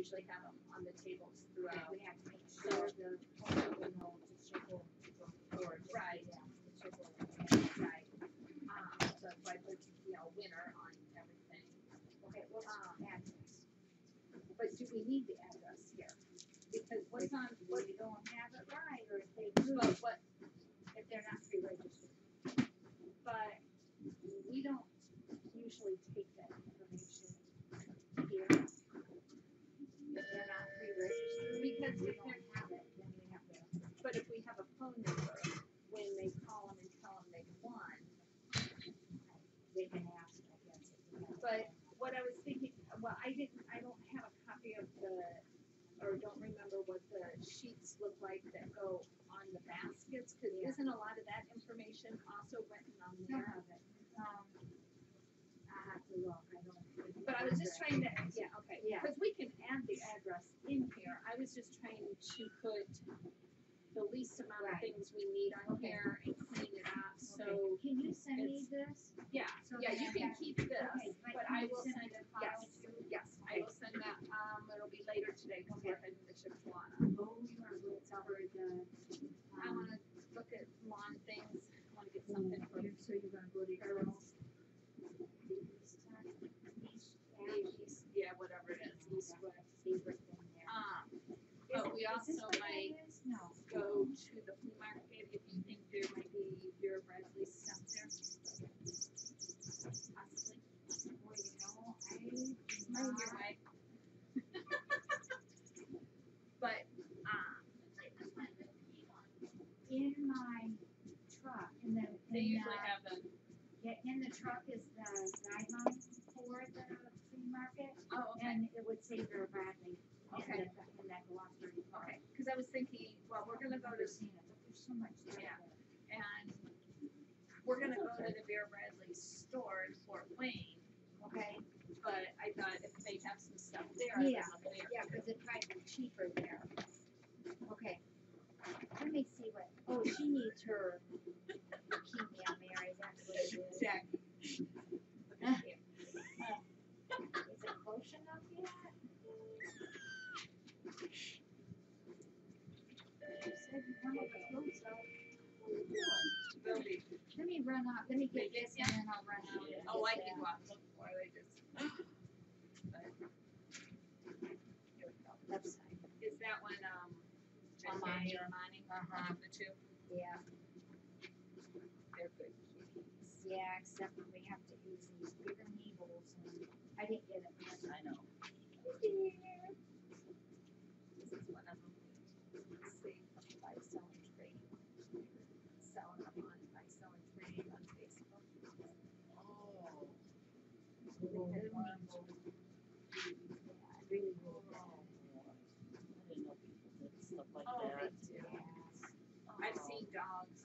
usually have them on the tables throughout. We have to make sure the owner will to circle or. Right. Yeah, to circle. Right. Um, so why I put, you know, winter on everything. Okay, what's Um, address? But do we need the address here? Because what's on, If what, we don't have it right, or if they do, but what, if they're not pre-registered. but we don't usually take that information here. If they're not pre-registered, Because we if they're, don't have it, then we have to. but if we have a phone number, when they call them and tell them they won, They can ask, I guess. if we have it. But what I was thinking, well, I didn't, I don't have a copy of the, or don't remember what the sheets look like that go on the baskets, cause Yeah. isn't a lot of that information also written on Some there? of it, um, I have to look, I don't. But I was just trying to, yeah, okay, Yeah. cause we can add the address in here, I was just trying to put the least amount of Right. things we need on Okay. here and clean it up, so, Can you send me this? yeah, So yeah, that you I can have- keep this, Okay, but I will send it, the file yes, too? yes, I will send that, um, it'll be later today, cause we're heading to Chippewa. Oh, you are good, cover the. I um, wanna look at lawn things, I wanna get something for You're- So you're gonna go to? East East, yeah, whatever it is, east, west. Favorite thing there. Um, but we also might? No. Go to the flea market if you think there might be Vera Bradley stuff there. Possibly. Well, you know, I Might not, right. But, um, in my truck, in the, they in usually the, have them, yeah, in the truck is the guideline for the flea market. oh, okay, And it would say Vera Bradley in the, in that glossary. okay, cause I was thinking, well, we're gonna go to never but there's so much there. Yeah. and we're gonna go to the Vera Bradley store in Fort Wayne, Okay, but I thought if they have some stuff there, Yeah, there. yeah, cause it might be cheaper there. Okay, let me see what, oh, she needs her leukemia, Mary, that's what it is. Jackie. Is it close enough yet? You said you wanted to close out. They'll be, Let me run out, let me get this and then I'll run out oh, I can go out and look for it. Is that one, um, or Amani? Uh-huh. The two, Yeah, they're good kitties. yeah, except when we have to use these bigger needles I didn't get it. Oh, I've seen dogs.